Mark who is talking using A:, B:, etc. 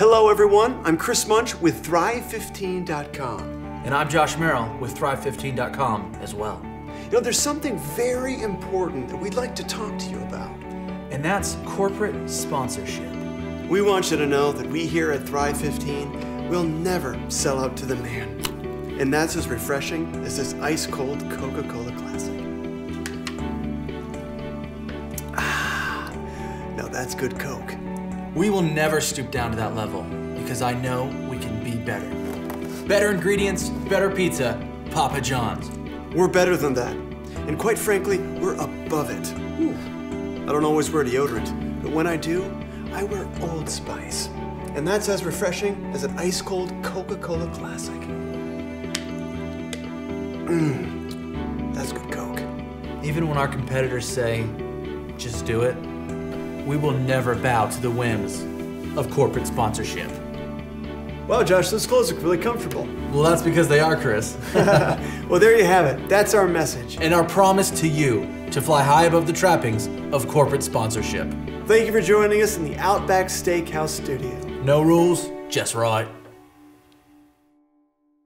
A: Hello, everyone. I'm Chris Munch with Thrive15.com.
B: And I'm Josh Merrill with Thrive15.com as well.
A: You know, there's something very important that we'd like to talk to you about.
B: And that's corporate sponsorship.
A: We want you to know that we here at Thrive 15 will never sell out to the man. And that's as refreshing as this ice cold Coca Cola Classic. Ah, now that's good Coke.
B: We will never stoop down to that level because I know we can be better. Better ingredients, better pizza, Papa John's.
A: We're better than that. And quite frankly, we're above it. Ooh. I don't always wear deodorant, but when I do, I wear Old Spice. And that's as refreshing as an ice cold Coca Cola Classic. Mmm, that's good Coke.
B: Even when our competitors say, just do it, we will never bow to the whims of corporate sponsorship.
A: Wow, Josh, those clothes look really comfortable.
B: Well, that's because they are, Chris.
A: well, there you have it. That's our message.
B: And our promise to you to fly high above the trappings of corporate sponsorship.
A: Thank you for joining us in the Outback Steakhouse studio.
B: No rules, just right.